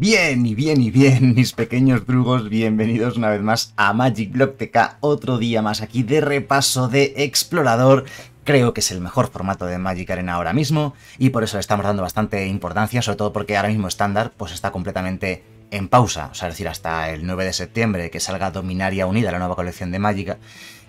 Bien y bien y bien, mis pequeños drugos, bienvenidos una vez más a Magic Block TK, otro día más aquí de repaso de explorador. Creo que es el mejor formato de Magic Arena ahora mismo y por eso le estamos dando bastante importancia, sobre todo porque ahora mismo estándar pues está completamente en pausa, o sea, es decir, hasta el 9 de septiembre que salga Dominaria Unida, la nueva colección de Magic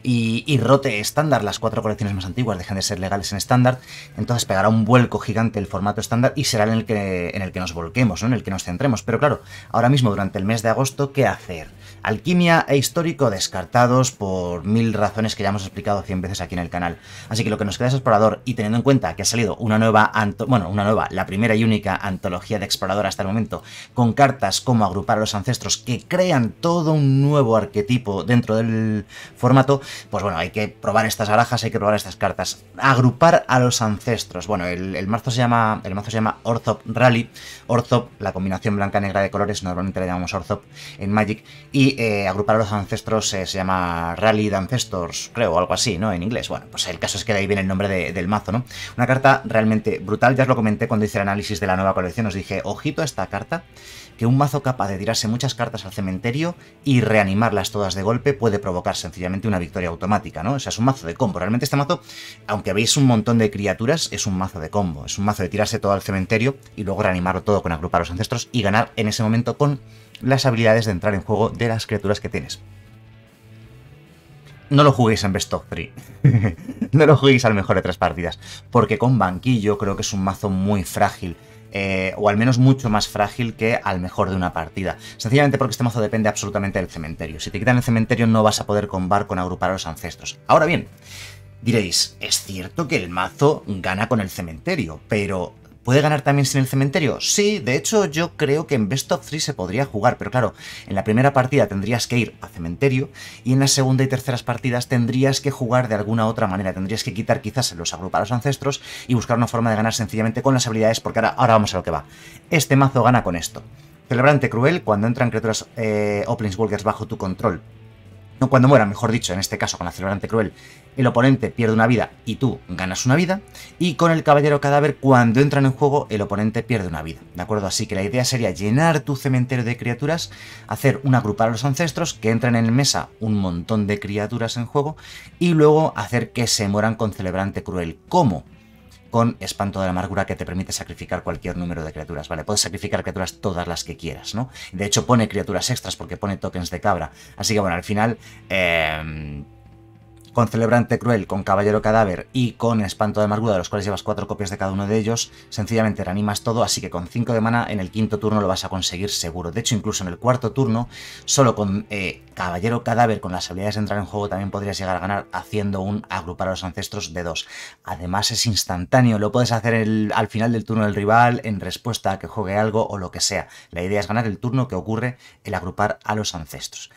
y, rote estándar, las cuatro colecciones más antiguas dejen de ser legales en estándar, entonces pegará un vuelco gigante el formato estándar y será en el que, en el que nos volquemos, ¿no? en el que nos centremos. Pero claro, ahora mismo durante el mes de agosto, ¿qué hacer? Alquimia e histórico descartados por mil razones que ya hemos explicado cien veces aquí en el canal. Así que lo que nos queda es explorador y teniendo en cuenta que ha salido una nueva, bueno, una nueva, la primera y única antología de explorador hasta el momento, con cartas como agrupar a los ancestros que crean todo un nuevo arquetipo dentro del formato, pues bueno, hay que probar estas barajas, hay que probar estas cartas. Agrupar a los ancestros. Bueno, el, mazo se llama. El mazo se llama Orthop Rally. Orthop, la combinación blanca-negra de colores, normalmente le llamamos Orthop en Magic. Y eh, agrupar a los ancestros se llama Rally de Ancestors, creo, o algo así, ¿no? En inglés. Bueno, pues el caso es que de ahí viene el nombre del mazo, ¿no? Una carta realmente brutal. Ya os lo comenté cuando hice el análisis de la nueva colección. Os dije, ojito a esta carta que un mazo capaz de tirarse muchas cartas al cementerio y reanimarlas todas de golpe puede provocar sencillamente una victoria automática, ¿no? O sea, es un mazo de combo. Realmente este mazo, aunque veis un montón de criaturas, es un mazo de combo. Es un mazo de tirarse todo al cementerio y luego reanimarlo todo con agrupar a los ancestros y ganar en ese momento con las habilidades de entrar en juego de las criaturas que tienes. No lo juguéis en Best of 3. no lo juguéis al mejor de tres partidas. Porque con banquillo creo que es un mazo muy frágil eh, o al menos mucho más frágil que al mejor de una partida. Sencillamente porque este mazo depende absolutamente del cementerio. Si te quitan el cementerio no vas a poder combar con agrupar a los ancestros. Ahora bien, diréis, es cierto que el mazo gana con el cementerio, pero ¿Puede ganar también sin el cementerio? Sí, de hecho yo creo que en Best of 3 se podría jugar, pero claro, en la primera partida tendrías que ir a cementerio y en la segunda y terceras partidas tendrías que jugar de alguna otra manera, tendrías que quitar quizás los agrupados ancestros y buscar una forma de ganar sencillamente con las habilidades, porque ahora, vamos a lo que va. Este mazo gana con esto. Celebrante cruel, cuando entran criaturas eh, Walkers bajo tu control, no cuando muera, mejor dicho, en este caso con la celebrante cruel, el oponente pierde una vida y tú ganas una vida, y con el caballero cadáver, cuando entran en juego, el oponente pierde una vida, ¿de acuerdo? Así que la idea sería llenar tu cementerio de criaturas, hacer una agrupar a los ancestros, que entren en mesa un montón de criaturas en juego, y luego hacer que se mueran con celebrante cruel. ¿Cómo? con Espanto de la Amargura que te permite sacrificar cualquier número de criaturas, ¿vale? Puedes sacrificar criaturas todas las que quieras, ¿no? De hecho pone criaturas extras porque pone tokens de cabra. Así que bueno, al final... Eh, con Celebrante Cruel, con Caballero Cadáver y con Espanto de Amargura, los cuales llevas cuatro copias de cada uno de ellos, sencillamente reanimas todo, así que con 5 de mana en el quinto turno lo vas a conseguir seguro. De hecho, incluso en el cuarto turno, solo con eh, Caballero Cadáver, con las habilidades de entrar en juego, también podrías llegar a ganar haciendo un agrupar a los ancestros de 2. Además es instantáneo, lo puedes hacer al final del turno del rival, en respuesta a que juegue algo o lo que sea. La idea es ganar el turno que ocurre el agrupar a los ancestros.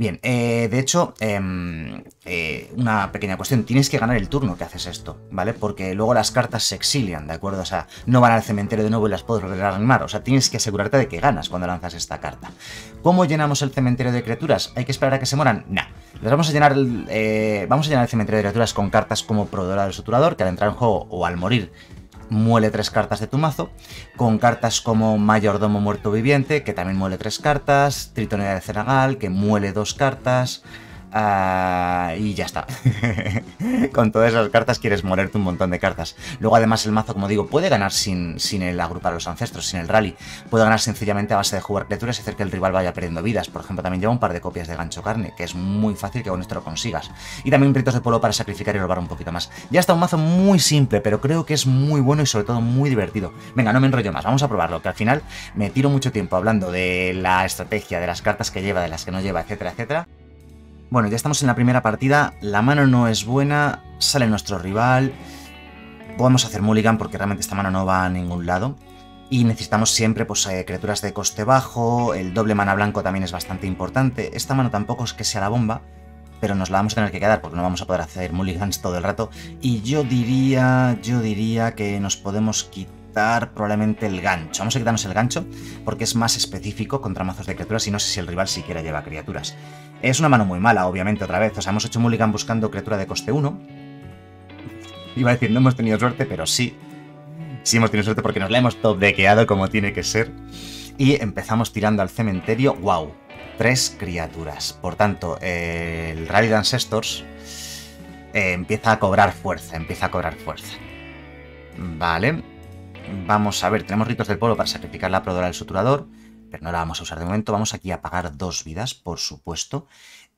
Bien, eh, de hecho, em, eh, una pequeña cuestión, tienes que ganar el turno que haces esto, ¿vale? Porque luego las cartas se exilian, ¿de acuerdo? O sea, no van al cementerio de nuevo y las puedes animar, o sea, tienes que asegurarte de que ganas cuando lanzas esta carta. ¿Cómo llenamos el cementerio de criaturas? ¿Hay que esperar a que se mueran? Nah. Les vamos a llenar el, eh, vamos a llenar el cementerio de criaturas con cartas como Proveedora del Suturador, que al entrar en juego o al morir muele tres cartas de tu mazo, con cartas como Mayordomo Muerto Viviente, que también muele tres cartas, Tritonera de Cenagal, que muele dos cartas, Ah, y ya está. Con todas esas cartas quieres morerte un montón de cartas. Luego además el mazo, como digo, puede ganar sin, sin el agrupar a los ancestros, sin el rally. Puede ganar sencillamente a base de jugar criaturas y hacer que el rival vaya perdiendo vidas. Por ejemplo, también lleva un par de copias de gancho carne, que es muy fácil que con esto lo consigas. Y también ritos de polo para sacrificar y robar un poquito más. Ya está un mazo muy simple, pero creo que es muy bueno y sobre todo muy divertido. Venga, no me enrollo más, vamos a probarlo, que al final me tiro mucho tiempo hablando de la estrategia, de las cartas que lleva, de las que no lleva, etcétera, etcétera. Bueno, ya estamos en la primera partida, la mano no es buena, sale nuestro rival, podemos hacer mulligan porque realmente esta mano no va a ningún lado. Y necesitamos siempre pues, eh, criaturas de coste bajo, el doble mana blanco también es bastante importante. Esta mano tampoco es que sea la bomba, pero nos la vamos a tener que quedar porque no vamos a poder hacer mulligans todo el rato. Y yo diría, yo diría que nos podemos quitar probablemente el gancho. Vamos a quitarnos el gancho porque es más específico contra mazos de criaturas y no sé si el rival siquiera lleva criaturas. Es una mano muy mala, obviamente, otra vez. O sea, hemos hecho mulligan buscando criatura de coste 1. Iba a decir, no hemos tenido suerte, pero sí. Sí hemos tenido suerte porque nos la hemos top como tiene que ser. Y empezamos tirando al cementerio. ¡Wow! Tres criaturas. Por tanto, el Rally de Ancestors eh, empieza a cobrar fuerza, empieza a cobrar fuerza. Vale. Vamos a ver, tenemos ritos del pueblo para sacrificar la prodora del suturador, pero no la vamos a usar de momento. Vamos aquí a pagar dos vidas, por supuesto.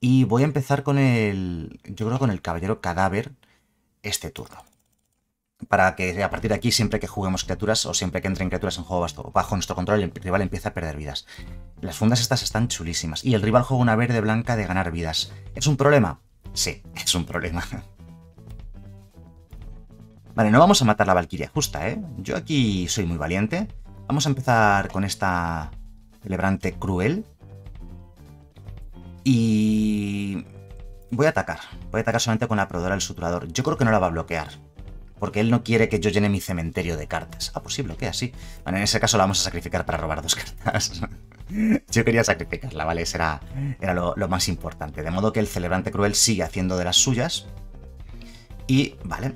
Y voy a empezar con el... Yo creo con el caballero cadáver este turno. Para que a partir de aquí, siempre que juguemos criaturas o siempre que entren criaturas en juego bajo nuestro control, el rival empieza a perder vidas. Las fundas estas están chulísimas. Y el rival juega una verde blanca de ganar vidas. ¿Es un problema? Sí, es un problema. Vale, no vamos a matar la Valquiria justa, ¿eh? Yo aquí soy muy valiente. Vamos a empezar con esta celebrante cruel. Y... Voy a atacar. Voy a atacar solamente con la prodora del suturador. Yo creo que no la va a bloquear. Porque él no quiere que yo llene mi cementerio de cartas. Ah, pues sí, bloquea, sí. Bueno, en ese caso la vamos a sacrificar para robar dos cartas. yo quería sacrificarla, ¿vale? Ese era, era lo, lo más importante. De modo que el celebrante cruel sigue haciendo de las suyas. Y, vale,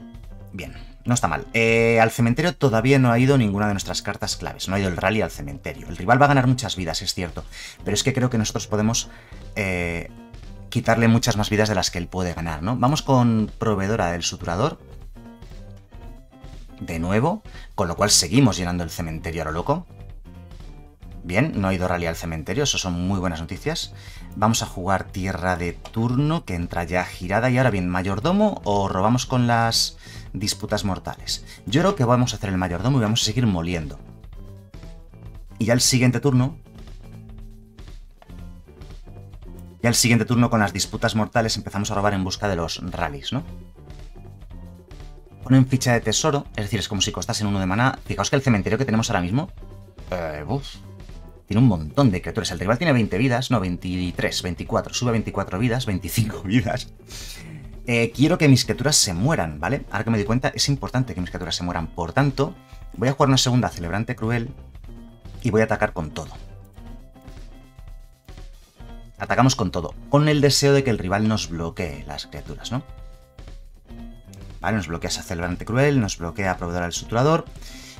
bien. No está mal. Eh, al cementerio todavía no ha ido ninguna de nuestras cartas claves. No ha ido el rally al cementerio. El rival va a ganar muchas vidas, es cierto. Pero es que creo que nosotros podemos eh, quitarle muchas más vidas de las que él puede ganar, ¿no? Vamos con proveedora del suturador. De nuevo. Con lo cual seguimos llenando el cementerio a lo loco. Bien, no ha ido rally al cementerio, eso son muy buenas noticias. Vamos a jugar tierra de turno, que entra ya girada. Y ahora bien, mayordomo o robamos con las disputas mortales. Yo creo que vamos a hacer el mayordomo y vamos a seguir moliendo. Y ya el siguiente turno... Ya el siguiente turno con las disputas mortales empezamos a robar en busca de los rallies, ¿no? Ponen ficha de tesoro, es decir, es como si costasen uno de maná. Fijaos que el cementerio que tenemos ahora mismo... Eh, tiene un montón de criaturas. El rival tiene 20 vidas, no, 23, 24. Sube 24 vidas, 25 vidas. Eh, quiero que mis criaturas se mueran, ¿vale? Ahora que me doy cuenta, es importante que mis criaturas se mueran. Por tanto, voy a jugar una segunda Celebrante Cruel y voy a atacar con todo. Atacamos con todo, con el deseo de que el rival nos bloquee las criaturas, ¿no? Vale, nos bloquea esa Celebrante Cruel, nos bloquea Proveedor al Suturador.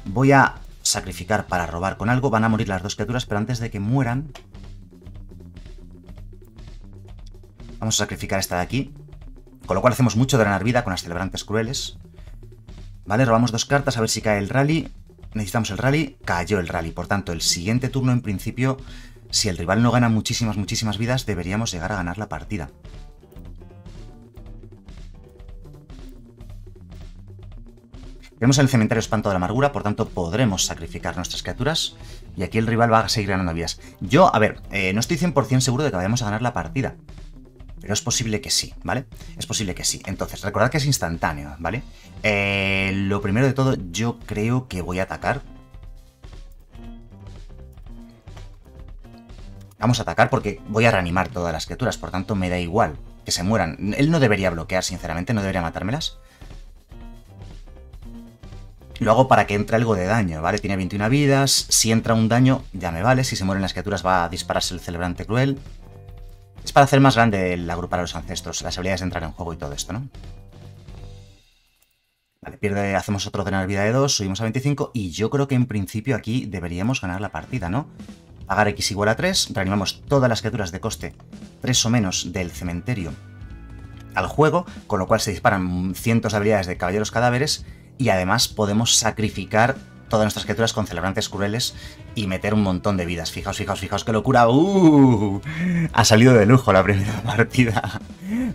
Voy a sacrificar para robar con algo. Van a morir las dos criaturas, pero antes de que mueran... Vamos a sacrificar esta de aquí. Con lo cual hacemos mucho de ganar vida con las celebrantes crueles. Vale, robamos dos cartas a ver si cae el rally. Necesitamos el rally. Cayó el rally. Por tanto, el siguiente turno, en principio, si el rival no gana muchísimas, muchísimas vidas, deberíamos llegar a ganar la partida. Tenemos el cementerio espanto de la amargura, por tanto podremos sacrificar nuestras criaturas. Y aquí el rival va a seguir ganando vidas. Yo, a ver, eh, no estoy 100% seguro de que vayamos a ganar la partida. Pero es posible que sí, ¿vale? Es posible que sí. Entonces, recordad que es instantáneo, ¿vale? Eh, lo primero de todo, yo creo que voy a atacar. Vamos a atacar porque voy a reanimar todas las criaturas, por tanto me da igual que se mueran. Él no debería bloquear, sinceramente, no debería matármelas. Lo hago para que entre algo de daño, ¿vale? Tiene 21 vidas, si entra un daño ya me vale, si se mueren las criaturas va a dispararse el celebrante cruel. Para hacer más grande el agrupar a los ancestros, las habilidades de entrar en juego y todo esto, ¿no? Vale, pierde, hacemos otro de vida de 2, subimos a 25 y yo creo que en principio aquí deberíamos ganar la partida, ¿no? Pagar X igual a 3, reanimamos todas las criaturas de coste 3 o menos del cementerio al juego, con lo cual se disparan cientos de habilidades de caballeros cadáveres y además podemos sacrificar todas nuestras criaturas con celebrantes crueles y meter un montón de vidas. Fijaos, fijaos, fijaos qué locura. ¡Uh! Ha salido de lujo la primera partida.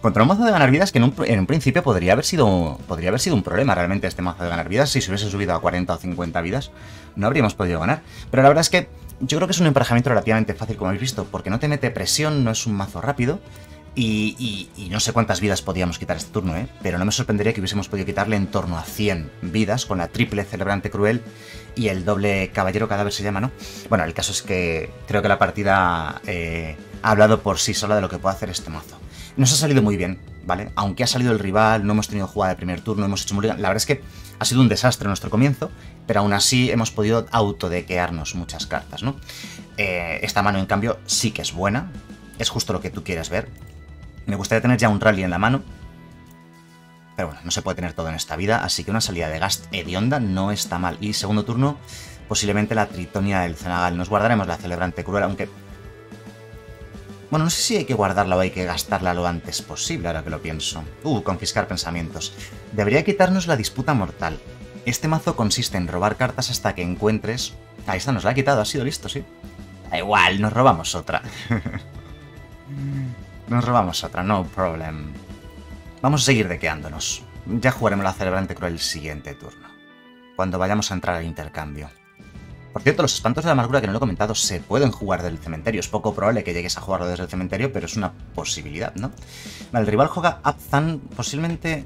Contra un mazo de ganar vidas que en un, principio podría haber, sido, podría haber sido un problema realmente este mazo de ganar vidas. Si se hubiese subido a 40 o 50 vidas, no habríamos podido ganar. Pero la verdad es que yo creo que es un emparejamiento relativamente fácil, como habéis visto, porque no te mete presión, no es un mazo rápido. Y, no sé cuántas vidas podíamos quitar este turno, ¿eh? pero no me sorprendería que hubiésemos podido quitarle en torno a 100 vidas con la triple celebrante cruel y el doble caballero cadáver se llama, ¿no? Bueno, el caso es que creo que la partida eh, ha hablado por sí sola de lo que puede hacer este mazo. Nos ha salido muy bien, ¿vale? Aunque ha salido el rival, no hemos tenido jugada de primer turno, hemos hecho muy... La verdad es que ha sido un desastre nuestro comienzo, pero aún así hemos podido autodequearnos muchas cartas, ¿no? Eh, esta mano, en cambio, sí que es buena, es justo lo que tú quieres ver me gustaría tener ya un rally en la mano. Pero bueno, no se puede tener todo en esta vida, así que una salida de Gast hedionda no está mal. Y segundo turno, posiblemente la Tritonia del Cenagal. Nos guardaremos la Celebrante Cruel, aunque... Bueno, no sé si hay que guardarla o hay que gastarla lo antes posible, ahora que lo pienso. Uh, confiscar pensamientos. Debería quitarnos la disputa mortal. Este mazo consiste en robar cartas hasta que encuentres... Ahí está, nos la ha quitado, ha sido listo, sí. Da igual, nos robamos otra. nos robamos otra, no problem. Vamos a seguir dequeándonos. Ya jugaremos la Celebrante Cruel el siguiente turno. Cuando vayamos a entrar al intercambio. Por cierto, los espantos de la amargura que no lo he comentado se pueden jugar del cementerio. Es poco probable que llegues a jugarlo desde el cementerio, pero es una posibilidad, ¿no? El rival juega Abzan, posiblemente...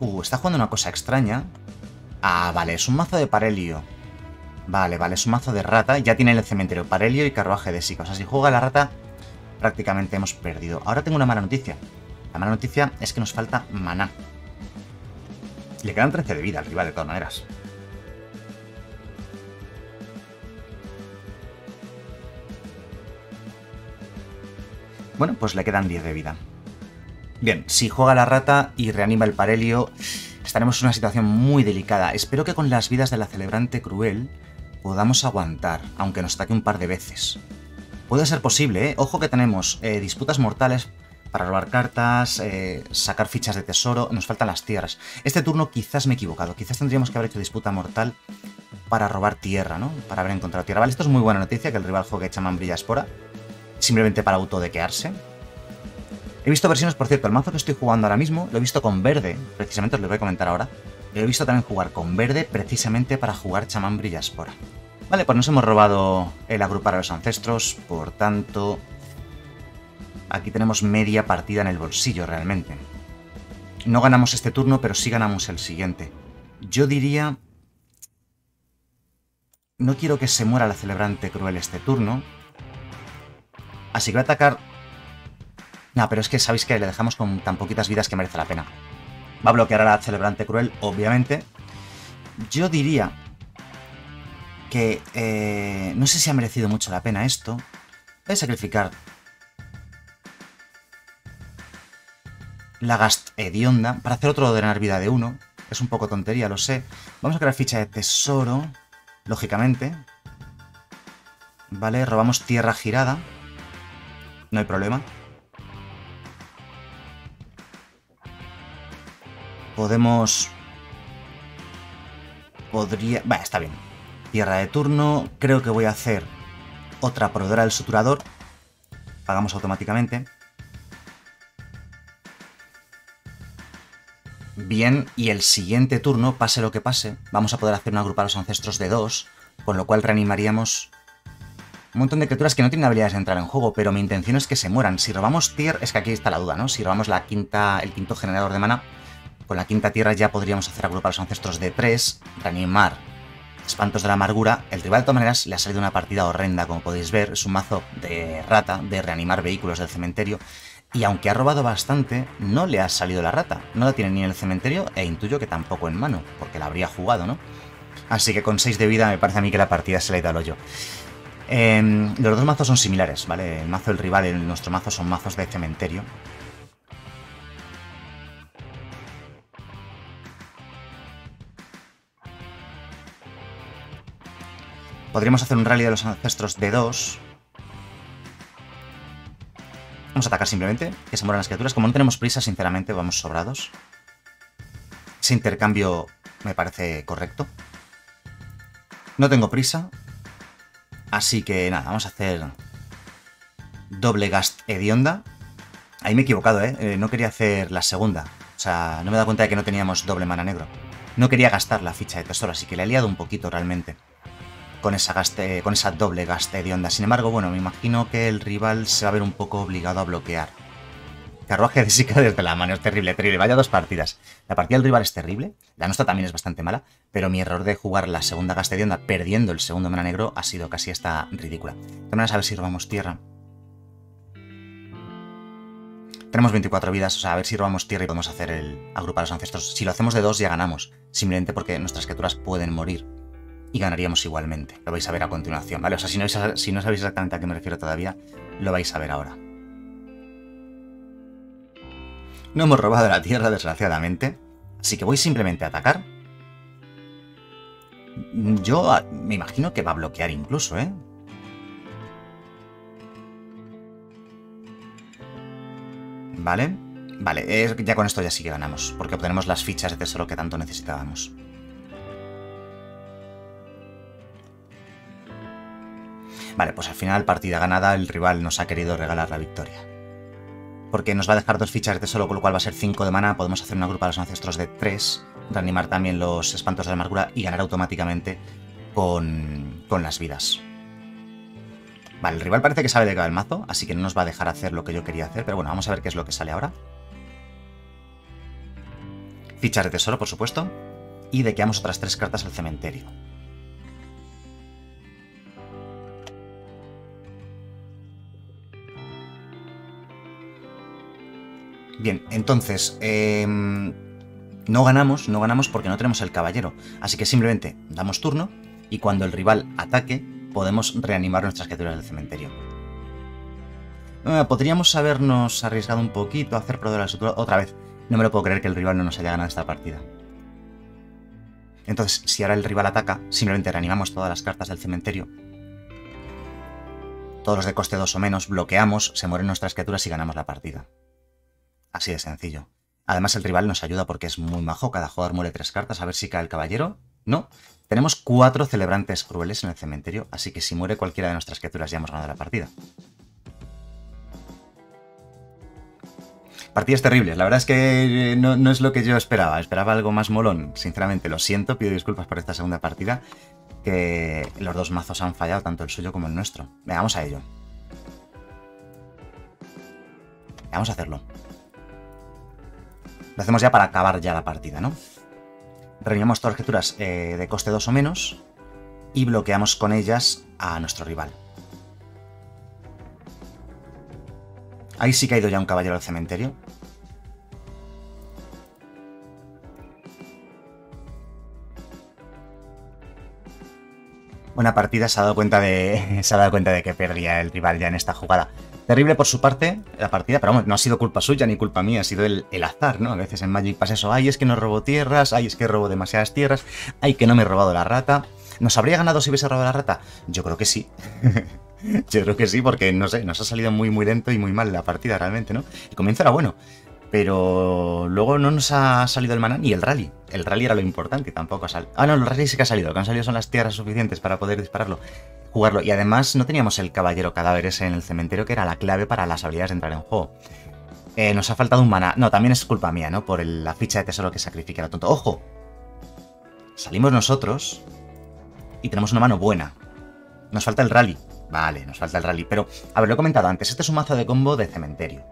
Uh, está jugando una cosa extraña. Ah, vale, es un mazo de Parelio. Vale, vale, es un mazo de rata. Ya tiene el cementerio Parelio y Carruaje de Sika. O sea, si juega la rata, prácticamente hemos perdido. Ahora tengo una mala noticia. La mala noticia es que nos falta maná. Le quedan 13 de vida al rival, de todas maneras. Bueno, pues le quedan 10 de vida. Bien, si juega la rata y reanima el parelio, estaremos en una situación muy delicada. Espero que con las vidas de la celebrante cruel podamos aguantar, aunque nos ataque un par de veces. Puede ser posible, ¿eh? Ojo que tenemos eh, disputas mortales para robar cartas, eh, sacar fichas de tesoro, nos faltan las tierras. Este turno quizás me he equivocado, quizás tendríamos que haber hecho disputa mortal para robar tierra, ¿no? Para haber encontrado tierra. Vale, esto es muy buena noticia, que el rival juegue Chaman Brilla Espora simplemente para autodequearse. He visto versiones, por cierto, el mazo que estoy jugando ahora mismo, lo he visto con verde, precisamente os lo voy a comentar ahora. Lo he visto también jugar con verde precisamente para jugar chamán brillaspora. Vale, pues nos hemos robado el agrupar a los ancestros, por tanto... Aquí tenemos media partida en el bolsillo realmente. No ganamos este turno, pero sí ganamos el siguiente. Yo diría... No quiero que se muera la celebrante cruel este turno, Así que voy a atacar... No, pero es que sabéis que le dejamos con tan poquitas vidas que merece la pena. Va a bloquear a la celebrante cruel, obviamente. Yo diría que... Eh, no sé si ha merecido mucho la pena esto. Voy a sacrificar... La Gast Hedionda para hacer otro drenar vida de uno. Es un poco tontería, lo sé. Vamos a crear ficha de tesoro, lógicamente. Vale, robamos tierra girada no hay problema. Podemos... Podría... Va, está bien. Tierra de turno. Creo que voy a hacer otra proveedora del suturador. Pagamos automáticamente. Bien, y el siguiente turno, pase lo que pase, vamos a poder hacer una grupa a los ancestros de dos, con lo cual reanimaríamos un montón de criaturas que no tienen habilidades de entrar en juego, pero mi intención es que se mueran. Si robamos tier, es que aquí está la duda, ¿no? Si robamos la quinta, el quinto generador de mana, con la quinta tierra ya podríamos hacer agrupar los ancestros de 3, reanimar espantos de la amargura. El rival de todas maneras le ha salido una partida horrenda, como podéis ver. Es un mazo de rata, de reanimar vehículos del cementerio. Y aunque ha robado bastante, no le ha salido la rata. No la tiene ni en el cementerio e intuyo que tampoco en mano, porque la habría jugado, ¿no? Así que con 6 de vida me parece a mí que la partida se le ha ido al hoyo. Em, los dos mazos son similares, ¿vale? El mazo del rival y nuestro mazo son mazos de cementerio. Podríamos hacer un rally de los ancestros de 2. Vamos a atacar simplemente, que se mueran las criaturas. Como no tenemos prisa, sinceramente, vamos sobrados. Ese intercambio me parece correcto. No tengo prisa, Así que nada, vamos a hacer doble gast hedionda. Ahí me he equivocado, ¿eh? ¿eh? No quería hacer la segunda. O sea, no me he dado cuenta de que no teníamos doble mana negro. No quería gastar la ficha de tesoro, así que le he liado un poquito realmente. Con esa, doble gaste hedionda. Sin embargo, bueno, me imagino que el rival se va a ver un poco obligado a bloquear. Carruaje de Sika desde la mano, es terrible, terrible. Vaya dos partidas. La partida del rival es terrible, la nuestra también es bastante mala, pero mi error de jugar la segunda gaste de onda perdiendo el segundo mana negro ha sido casi esta ridícula. De todas a ver si robamos tierra. Tenemos 24 vidas, o sea, a ver si robamos tierra y podemos hacer el agrupar a los ancestros. Si lo hacemos de dos ya ganamos, simplemente porque nuestras criaturas pueden morir. Y ganaríamos igualmente. Lo vais a ver a continuación, ¿vale? O sea, si no, si no sabéis exactamente a qué me refiero todavía, lo vais a ver ahora. No hemos robado la tierra, desgraciadamente. Así que voy simplemente a atacar. Yo ah, me imagino que va a bloquear incluso, ¿eh? Vale. Vale, ya con esto ya sí que ganamos, porque obtenemos las fichas de tesoro que tanto necesitábamos. Vale, pues al final, partida ganada, el rival nos ha querido regalar la victoria. Porque nos va a dejar dos fichas de tesoro, con lo cual va a ser 5 de mana, podemos hacer una grupa de los ancestros de 3, reanimar también los espantos de la amargura y ganar automáticamente con, con las vidas. Vale, el rival parece que sabe de cada el mazo, así que no nos va a dejar hacer lo que yo quería hacer, pero bueno, vamos a ver qué es lo que sale ahora. Fichas de tesoro, por supuesto, y dequeamos otras tres cartas al cementerio. Bien, entonces, em, no ganamos, no ganamos porque no tenemos el caballero. Así que simplemente damos turno y cuando el rival ataque, podemos reanimar nuestras criaturas del cementerio. Eh, podríamos habernos arriesgado un poquito a hacer de la sutura otra vez. No me lo puedo creer que el rival no nos haya ganado esta partida. Entonces, si ahora el rival ataca, simplemente reanimamos todas las cartas del cementerio. Todos los de coste 2 o menos, bloqueamos, se mueren nuestras criaturas y ganamos la partida. Así de sencillo. Además el rival nos ayuda porque es muy majo, cada jugador muere tres cartas, a ver si cae el caballero. No. Tenemos cuatro celebrantes crueles en el cementerio, así que si muere cualquiera de nuestras criaturas ya hemos ganado la partida. Partidas terribles, la verdad es que eh, no, es lo que yo esperaba, esperaba algo más molón, sinceramente lo siento, pido disculpas por esta segunda partida, que los dos mazos han fallado, tanto el suyo como el nuestro. Venga, vamos a ello. Vamos a hacerlo. Lo hacemos ya para acabar ya la partida, ¿no? Reunimos todas las criaturas eh, de coste 2 o menos y bloqueamos con ellas a nuestro rival. Ahí sí que ha ido ya un caballero al cementerio. Buena partida, se ha dado cuenta de. se ha dado cuenta de que perdía el rival ya en esta jugada. Terrible por su parte la partida, pero vamos, no ha sido culpa suya ni culpa mía, ha sido el, azar, ¿no? A veces en Magic pasa eso, ay, es que no robo tierras, ay, es que robo demasiadas tierras, ay, que no me he robado la rata. ¿Nos habría ganado si hubiese robado la rata? Yo creo que sí. Yo creo que sí, porque no sé, nos ha salido muy muy lento y muy mal la partida realmente, ¿no? El comienzo era bueno, pero luego no nos ha salido el maná ni el rally. El rally era lo importante, tampoco ha salido. Ah, no, el rally sí que ha salido, lo que han salido son las tierras suficientes para poder dispararlo jugarlo. Y además no teníamos el caballero cadáveres en el cementerio, que era la clave para las habilidades de entrar en juego. Eh, nos ha faltado un mana. No, también es culpa mía, ¿no? Por la ficha de tesoro que sacrifica la tonto. ¡Ojo! Salimos nosotros y tenemos una mano buena. Nos falta el rally. Vale, nos falta el rally. Pero, a ver, lo he comentado antes. Este es un mazo de combo de cementerio.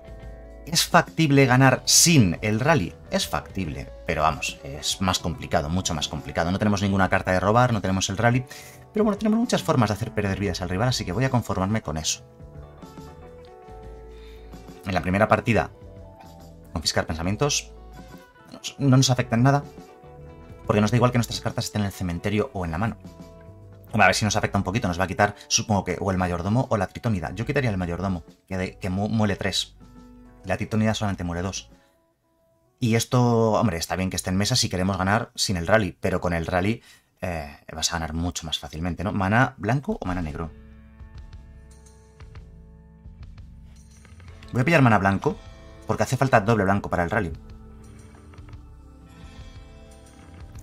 ¿Es factible ganar sin el rally? Es factible, pero vamos, es más complicado, mucho más complicado. No tenemos ninguna carta de robar, no tenemos el rally, pero bueno, tenemos muchas formas de hacer perder vidas al rival, así que voy a conformarme con eso. En la primera partida, confiscar pensamientos no nos afecta en nada, porque nos da igual que nuestras cartas estén en el cementerio o en la mano. a ver si nos afecta un poquito, nos va a quitar, supongo que, o el mayordomo o la tritonida. Yo quitaría el mayordomo, que, que muele 3. La tritonida solamente muere 2. Y esto, hombre, está bien que esté en mesa si queremos ganar sin el rally, pero con el rally eh, vas a ganar mucho más fácilmente, ¿no? ¿Mana blanco o mana negro? Voy a pillar mana blanco, porque hace falta doble blanco para el rally.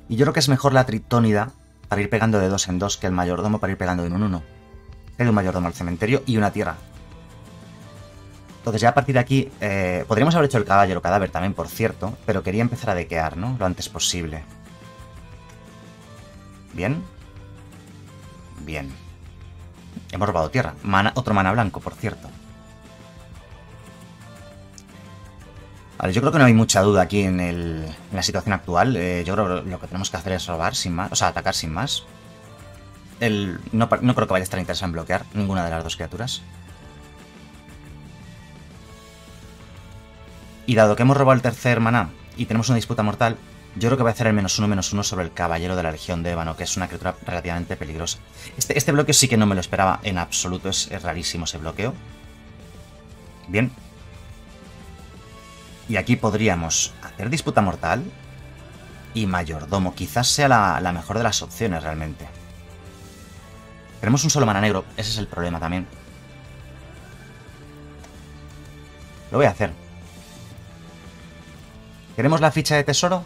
Y yo creo que es mejor la tritónida para ir pegando de dos en dos que el mayordomo para ir pegando de uno en uno. Hay un mayordomo al cementerio y una tierra. Entonces ya a partir de aquí, eh, podríamos haber hecho el caballero cadáver también, por cierto, pero quería empezar a dequear, ¿no? Lo antes posible. Bien. Bien. Hemos robado tierra. otro mana blanco, por cierto. Vale, yo creo que no hay mucha duda aquí en, la situación actual. Eh, yo creo que lo que tenemos que hacer es robar sin más, o sea, atacar sin más. El, no, no creo que vaya a estar interesado en bloquear ninguna de las dos criaturas. Y dado que hemos robado el tercer maná y tenemos una disputa mortal, yo creo que va a hacer el menos uno, menos uno sobre el Caballero de la Legión de Ébano, que es una criatura relativamente peligrosa. Este, este bloqueo sí que no me lo esperaba en absoluto, es, rarísimo ese bloqueo. Bien. Y aquí podríamos hacer disputa mortal y mayordomo. Quizás sea la, la mejor de las opciones realmente. Tenemos un solo mana negro, ese es el problema también. Lo voy a hacer. ¿Queremos la ficha de tesoro?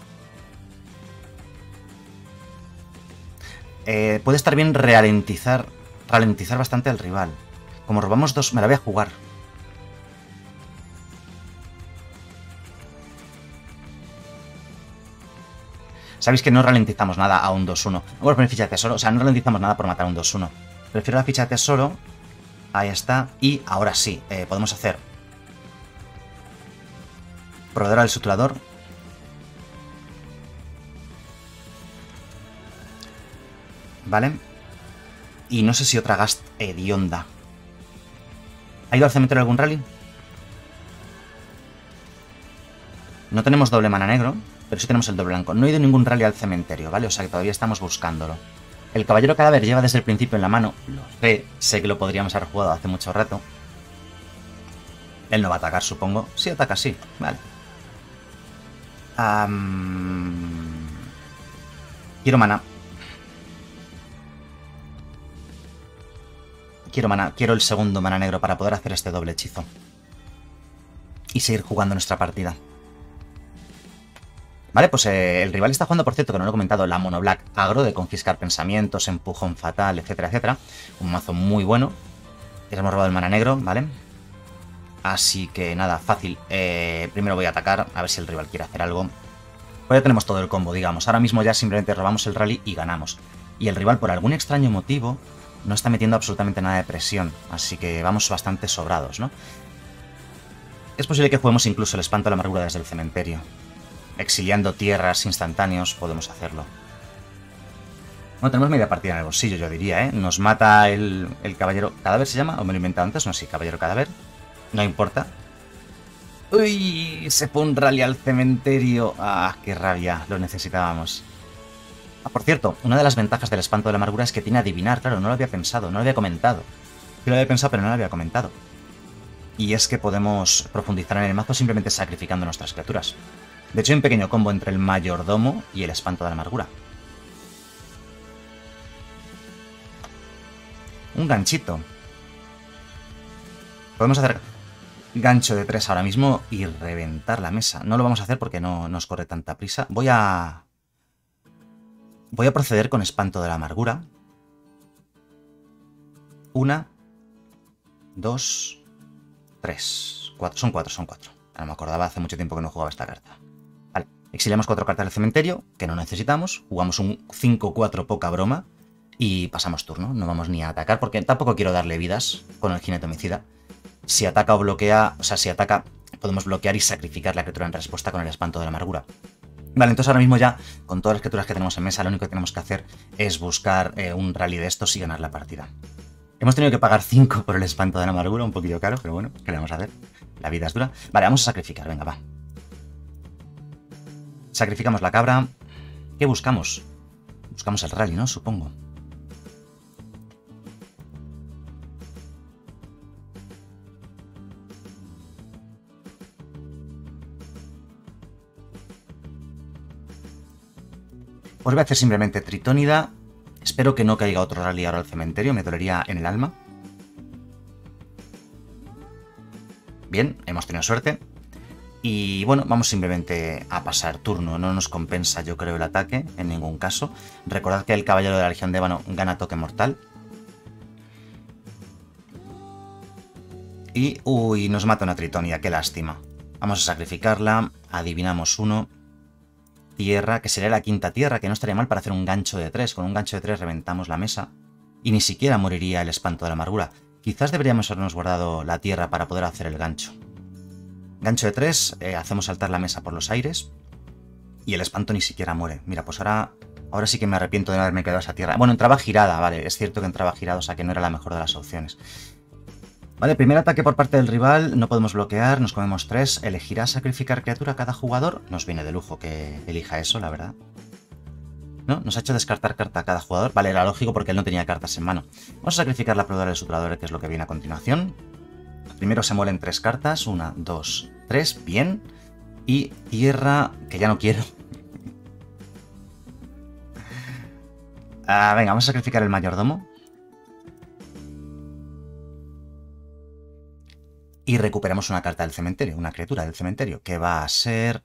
Eh, puede estar bien ralentizar, ralentizar bastante al rival. Como robamos dos, me la voy a jugar. Sabéis que no ralentizamos nada a un 2-1. Vamos a poner ficha de tesoro. O sea, no ralentizamos nada por matar a un 2-1. Prefiero la ficha de tesoro. Ahí está. Y ahora sí, eh, podemos hacer... Proveedor del suturador. ¿Vale? Y no sé si otra gast hedionda. ¿Ha ido al cementerio algún rally? No tenemos doble mana negro, pero sí tenemos el doble blanco. No he ido ningún rally al cementerio, ¿vale? O sea que todavía estamos buscándolo. El caballero cadáver lleva desde el principio en la mano. Lo sé, sé que lo podríamos haber jugado hace mucho rato. Él no va a atacar, supongo. Sí, ataca, sí. Vale. Quiero mana. Quiero el segundo mana negro para poder hacer este doble hechizo. Y seguir jugando nuestra partida. Vale, pues eh, el rival está jugando, por cierto, que no lo he comentado, la Mono Black agro de confiscar pensamientos, empujón fatal, etcétera, etcétera. Un mazo muy bueno. Ya hemos robado el mana negro, ¿vale? Así que nada, fácil. Eh, primero voy a atacar, a ver si el rival quiere hacer algo. Pues ya tenemos todo el combo, digamos. Ahora mismo ya simplemente robamos el rally y ganamos. Y el rival, por algún extraño motivo, no está metiendo absolutamente nada de presión, así que vamos bastante sobrados, ¿no? Es posible que juguemos incluso el espanto de la amargura desde el cementerio. Exiliando tierras instantáneos podemos hacerlo. Bueno, tenemos media partida en el bolsillo, yo diría, ¿eh? Nos mata el, el caballero... ¿Cadáver se llama? ¿O me lo he inventado antes? No, sí, caballero cadáver. No importa. ¡Uy! Se fue un rally al cementerio. ¡Ah, qué rabia! Lo necesitábamos. Ah, por cierto, una de las ventajas del espanto de la amargura es que tiene adivinar, claro, no lo había pensado, no lo había comentado. Yo lo había pensado, pero no lo había comentado. Y es que podemos profundizar en el mazo simplemente sacrificando nuestras criaturas. De hecho, hay un pequeño combo entre el mayordomo y el espanto de la amargura. Un ganchito. Podemos hacer gancho de tres ahora mismo y reventar la mesa. No lo vamos a hacer porque no nos corre tanta prisa. Voy a Voy a proceder con espanto de la amargura. Una, dos, tres, cuatro. Son cuatro, son cuatro. No me acordaba, hace mucho tiempo que no jugaba esta carta. Vale, exiliamos cuatro cartas del cementerio, que no necesitamos. Jugamos un 5-4 poca broma y pasamos turno. No vamos ni a atacar porque tampoco quiero darle vidas con el jinete homicida. Si ataca o bloquea, o sea, si ataca, podemos bloquear y sacrificar la criatura en respuesta con el espanto de la amargura. Vale, entonces ahora mismo ya, con todas las criaturas que tenemos en mesa, lo único que tenemos que hacer es buscar eh, un rally de estos y ganar la partida. Hemos tenido que pagar 5 por el espanto de la amargura, un poquito caro, pero bueno, ¿qué le vamos a hacer? La vida es dura. Vale, vamos a sacrificar, venga, va. Sacrificamos la cabra. ¿Qué buscamos? Buscamos el rally, ¿no? Supongo. Pues voy a hacer simplemente tritónida. Espero que no caiga otro rally ahora al cementerio, me dolería en el alma. Bien, hemos tenido suerte. Y bueno, vamos simplemente a pasar turno. No nos compensa, yo creo, el ataque en ningún caso. Recordad que el caballero de la Legión de Ébano gana toque mortal. Y, uy, nos mata una tritonia, qué lástima. Vamos a sacrificarla, adivinamos uno tierra, que sería la quinta tierra, que no estaría mal para hacer un gancho de tres. Con un gancho de tres reventamos la mesa y ni siquiera moriría el espanto de la amargura. Quizás deberíamos habernos guardado la tierra para poder hacer el gancho. Gancho de tres, eh, hacemos saltar la mesa por los aires y el espanto ni siquiera muere. Mira, pues ahora, ahora sí que me arrepiento de no haberme quedado esa tierra. Bueno, entraba girada, vale, es cierto que entraba girada, o sea que no era la mejor de las opciones. Vale, primer ataque por parte del rival, no podemos bloquear, nos comemos tres. ¿Elegirá sacrificar criatura a cada jugador? Nos viene de lujo que elija eso, la verdad. ¿No? Nos ha hecho descartar carta a cada jugador. Vale, era lógico porque él no tenía cartas en mano. Vamos a sacrificar la prueba del suplador, que es lo que viene a continuación. Primero se mueren tres cartas. Una, dos, tres. Bien. Y tierra, que ya no quiero. Ah, venga, vamos a sacrificar el mayordomo. Y recuperamos una carta del cementerio, una criatura del cementerio, que va a ser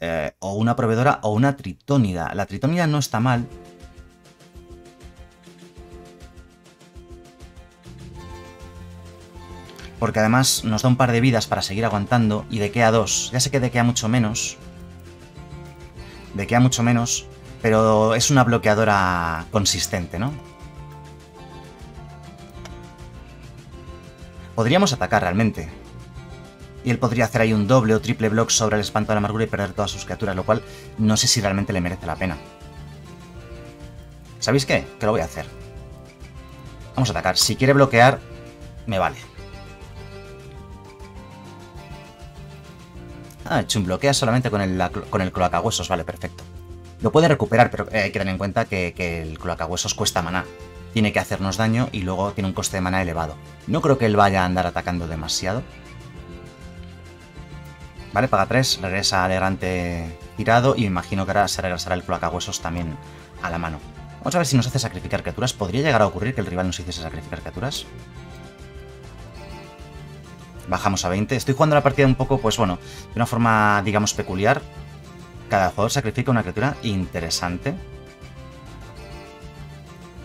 eh, o una proveedora o una tritónida. La tritónida no está mal. Porque además nos da un par de vidas para seguir aguantando y de a dos. Ya sé que de queda mucho menos. De queda mucho menos, pero es una bloqueadora consistente, ¿no? Podríamos atacar realmente. Y él podría hacer ahí un doble o triple block sobre el espanto de la amargura y perder todas sus criaturas, lo cual no sé si realmente le merece la pena. ¿Sabéis qué? Que lo voy a hacer. Vamos a atacar. Si quiere bloquear, me vale. Ah, un bloquea solamente con el, con el cloacahuesos. Vale, perfecto. Lo puede recuperar, pero hay que tener en cuenta que, que el cloacahuesos cuesta maná tiene que hacernos daño y luego tiene un coste de mana elevado. No creo que él vaya a andar atacando demasiado. Vale, paga 3, regresa al errante tirado y me imagino que ahora se regresará el cloacahuesos también a la mano. Vamos a ver si nos hace sacrificar criaturas. ¿Podría llegar a ocurrir que el rival nos hiciese sacrificar criaturas? Bajamos a 20. Estoy jugando la partida un poco, pues bueno, de una forma, digamos, peculiar. Cada jugador sacrifica una criatura interesante.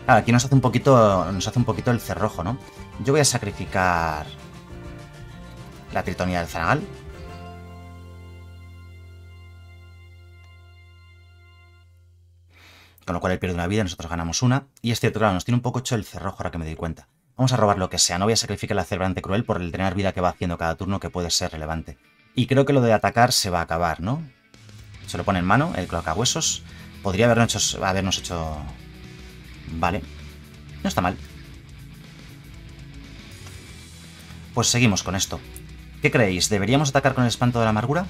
Aquí nos hace un poquito. Nos hace un poquito el cerrojo, ¿no? Yo voy a sacrificar. La tritonía del Zanagal. Con lo cual él pierde una vida, nosotros ganamos una. Y es cierto, claro, nos tiene un poco hecho el cerrojo ahora que me doy cuenta. Vamos a robar lo que sea, no voy a sacrificar la celebrante cruel por el tener vida que va haciendo cada turno que puede ser relevante. Y creo que lo de atacar se va a acabar, ¿no? Se lo pone en mano, el huesos. Podría habernos hecho, habernos hecho Vale. No está mal. Pues seguimos con esto. ¿Qué creéis? ¿Deberíamos atacar con el espanto de la amargura?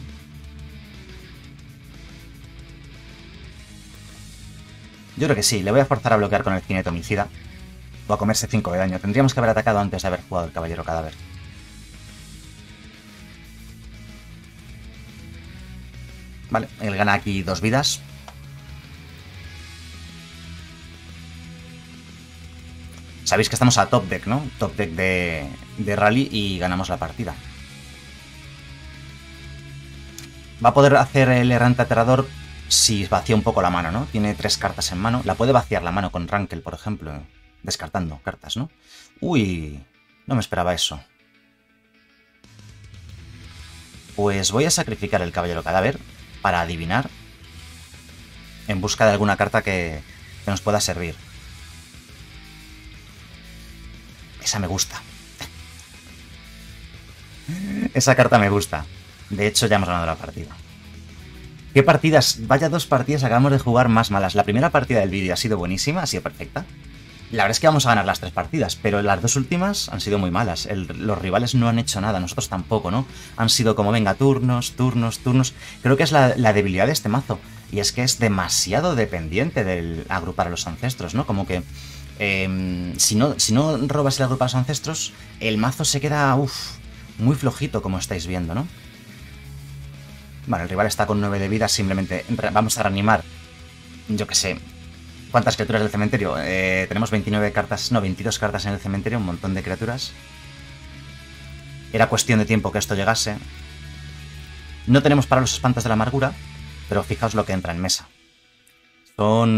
Yo creo que sí. Le voy a forzar a bloquear con el jinete homicida. O a comerse 5 de daño. Tendríamos que haber atacado antes de haber jugado el caballero cadáver. Vale, él gana aquí dos vidas. Sabéis que estamos a top deck, ¿no? Top deck de, de rally y ganamos la partida. Va a poder hacer el errante aterrador si vacía un poco la mano, ¿no? Tiene tres cartas en mano. La puede vaciar la mano con Rankel, por ejemplo, descartando cartas, ¿no? Uy, no me esperaba eso. Pues voy a sacrificar el caballero cadáver para adivinar en busca de alguna carta que, que nos pueda servir. Esa me gusta. Esa carta me gusta. De hecho, ya hemos ganado la partida. ¿Qué partidas? Vaya dos partidas acabamos de jugar más malas. La primera partida del vídeo ha sido buenísima, ha sido perfecta. La verdad es que vamos a ganar las tres partidas, pero las dos últimas han sido muy malas. los rivales no han hecho nada, nosotros tampoco, ¿no? Han sido como, venga, turnos, turnos, turnos. Creo que es la, la debilidad de este mazo. Y es que es demasiado dependiente del agrupar a los ancestros, ¿no? Como que Em, si, no, si no robas el grupo a los ancestros, el mazo se queda muy flojito, como estáis viendo, ¿no? Vale, el rival está con 9 de vida, simplemente vamos a reanimar, yo que sé, ¿cuántas criaturas del cementerio? Eh, tenemos 29 cartas, no, 22 cartas en el cementerio, un montón de criaturas. Era cuestión de tiempo que esto llegase. No tenemos para los espantos de la amargura, pero fijaos lo que entra en mesa. Son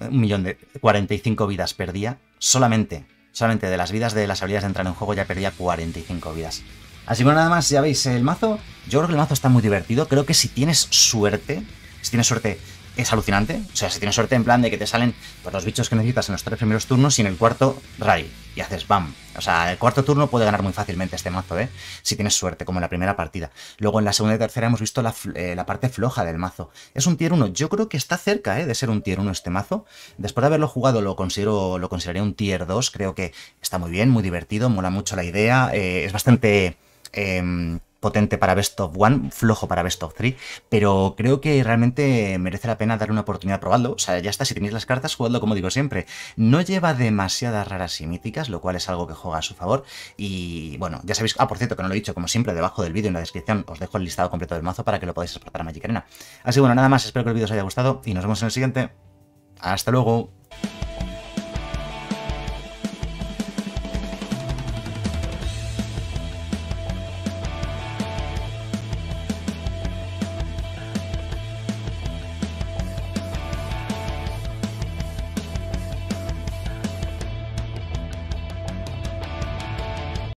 un millón de 45 vidas per día. Solamente, solamente de las vidas de las habilidades de entrar en juego ya perdía 45 vidas. Así que nada más, ya veis, el mazo, yo creo que el mazo está muy divertido. Creo que si tienes suerte, si tienes suerte es alucinante. O sea, si tienes suerte en plan de que te salen pues, los bichos que necesitas en los tres primeros turnos y en el cuarto, Ray. Y haces bam. O sea, el cuarto turno puede ganar muy fácilmente este mazo, ¿eh? Si tienes suerte, como en la primera partida. Luego en la segunda y tercera hemos visto la, eh, parte floja del mazo. Es un tier 1. Yo creo que está cerca, ¿eh? De ser un tier 1 este mazo. Después de haberlo jugado lo considero lo consideraría un tier 2. Creo que está muy bien, muy divertido, mola mucho la idea. Eh, es bastante... Em, potente para Best of One, flojo para Best of Three, pero creo que realmente merece la pena darle una oportunidad a probarlo. O sea, ya está, si tenéis las cartas, jugadlo como digo siempre. No lleva demasiadas raras y míticas, lo cual es algo que juega a su favor. Y bueno, ya sabéis, ah, por cierto, que no lo he dicho, como siempre, debajo del vídeo en la descripción os dejo el listado completo del mazo para que lo podáis exportar a Magic Arena. Así que bueno, nada más, espero que el vídeo os haya gustado y nos vemos en el siguiente. Hasta luego.